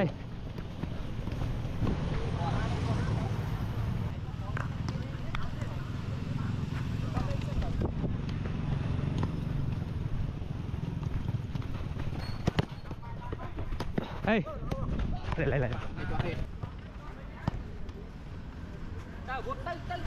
đây Hey. Lại lại lại. Tao vút tay tay.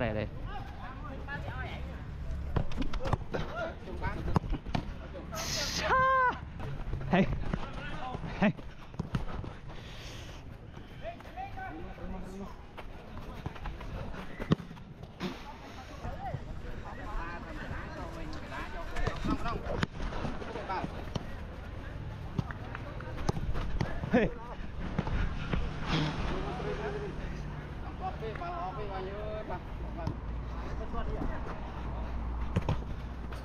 Rẻ đấy Hey. Hey. Hey. Hey.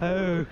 Oh.